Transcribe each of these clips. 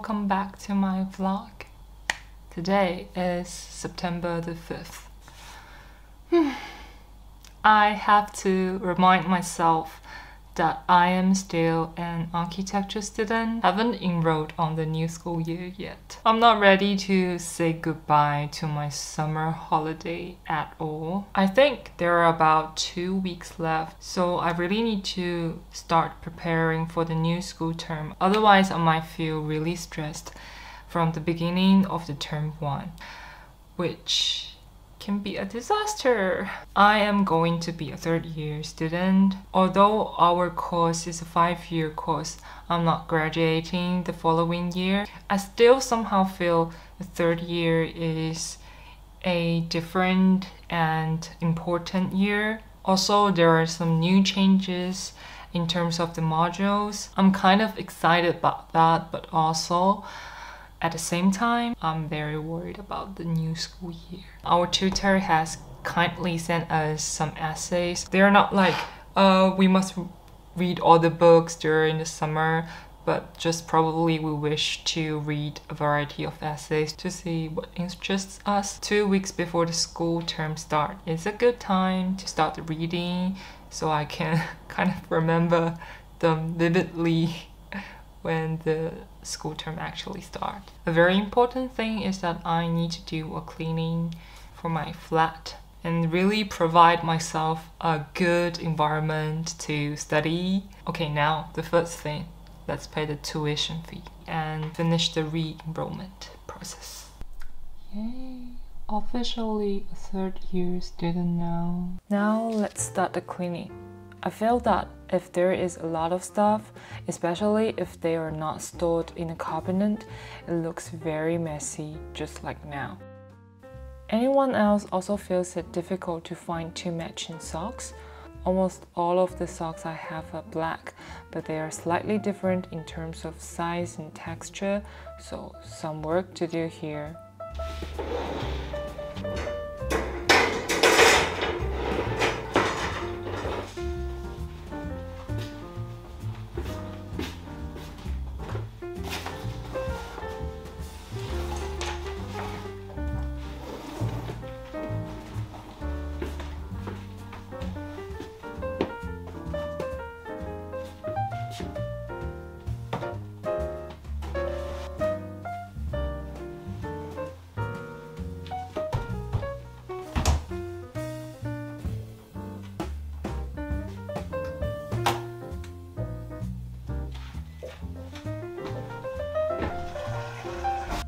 welcome back to my vlog. Today is September the 5th. I have to remind myself that I am still an architecture student. Haven't enrolled on the new school year yet. I'm not ready to say goodbye to my summer holiday at all. I think there are about two weeks left, so I really need to start preparing for the new school term. Otherwise, I might feel really stressed from the beginning of the term one, which can be a disaster. I am going to be a third year student. Although our course is a five year course, I'm not graduating the following year. I still somehow feel the third year is a different and important year. Also, there are some new changes in terms of the modules. I'm kind of excited about that, but also at the same time, I'm very worried about the new school year. Our tutor has kindly sent us some essays. They're not like, uh, we must read all the books during the summer, but just probably we wish to read a variety of essays to see what interests us. Two weeks before the school term start is a good time to start reading so I can kind of remember them vividly when the school term actually start. A very important thing is that I need to do a cleaning for my flat and really provide myself a good environment to study. Okay, now the first thing, let's pay the tuition fee and finish the re-enrollment process. Yay! Officially a third year student now. Now let's start the cleaning. I feel that if there is a lot of stuff, especially if they are not stored in a cabinet, it looks very messy, just like now. Anyone else also feels it difficult to find two matching socks? Almost all of the socks I have are black, but they are slightly different in terms of size and texture, so some work to do here.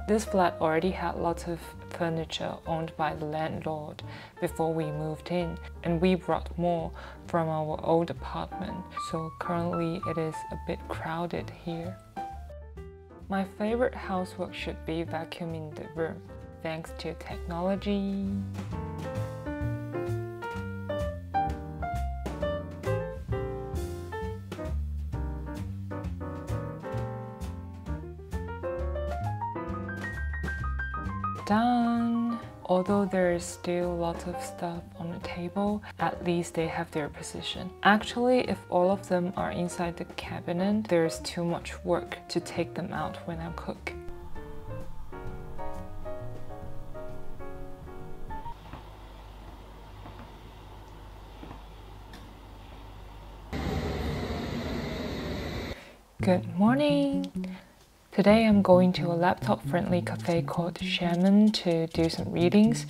This flat already had lots of furniture owned by the landlord before we moved in, and we brought more from our old apartment, so currently it is a bit crowded here. My favorite housework should be vacuuming the room, thanks to technology. Done. Although there is still lots of stuff on the table, at least they have their position. Actually, if all of them are inside the cabinet, there's too much work to take them out when I cook. Good morning! Today I'm going to a laptop-friendly cafe called Shaman to do some readings.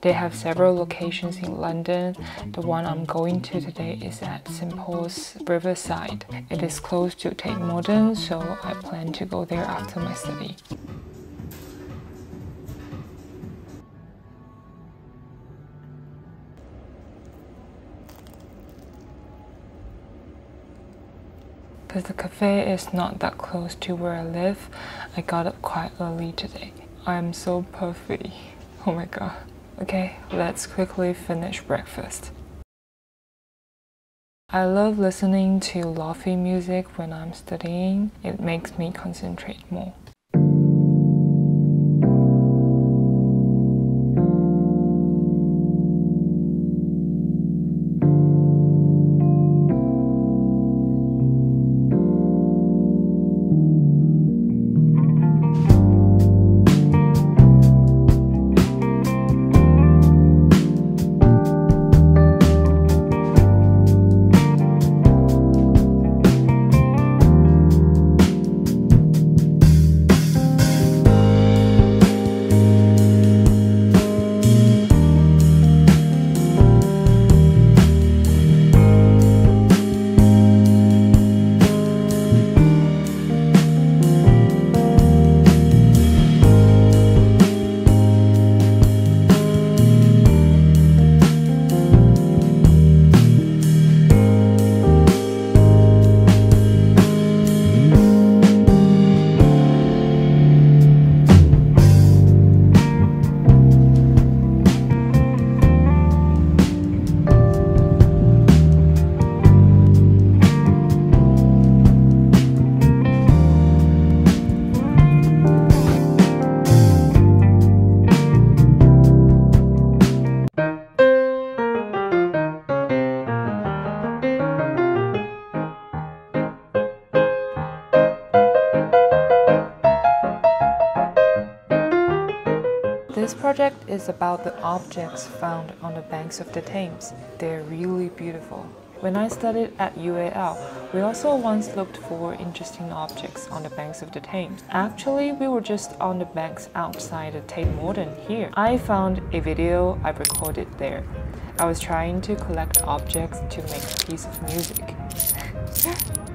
They have several locations in London. The one I'm going to today is at St. Paul's Riverside. It is close to Tate Modern, so I plan to go there after my study. Because the cafe is not that close to where I live, I got up quite early today. I'm so puffy. Oh my god. Okay, let's quickly finish breakfast. I love listening to lofi music when I'm studying. It makes me concentrate more. This project is about the objects found on the banks of the Thames. They're really beautiful. When I studied at UAL, we also once looked for interesting objects on the banks of the Thames. Actually, we were just on the banks outside the Tate Modern here. I found a video I recorded there. I was trying to collect objects to make a piece of music.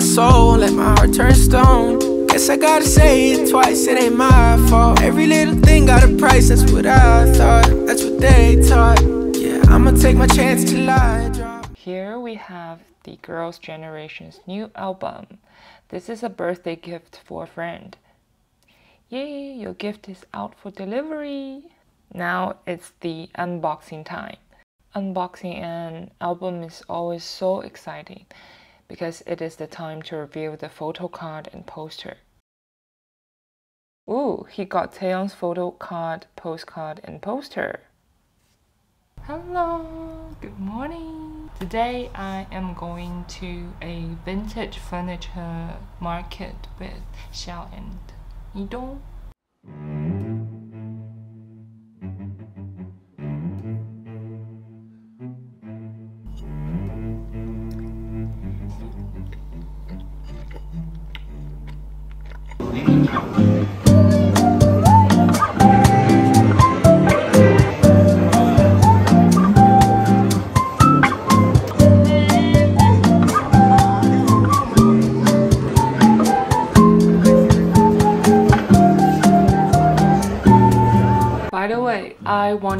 soul, let my heart turn stone. Guess I gotta say it twice, it ain't my fault. Every little thing got a price, that's what I thought, that's what they taught. Yeah, I'ma take my chance till I drop. Here we have the Girls' Generation's new album. This is a birthday gift for a friend. Yay, your gift is out for delivery. Now it's the unboxing time. Unboxing an album is always so exciting because it is the time to reveal the photo card and poster. Ooh, he got Taeyeon's photo card, postcard, and poster. Hello, good morning. Today I am going to a vintage furniture market with Xiao and Yidong.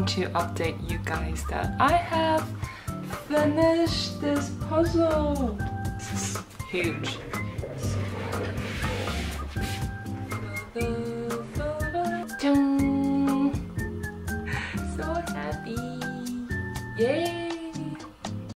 want to update you guys that I have finished this puzzle. This is huge. So happy. Yay!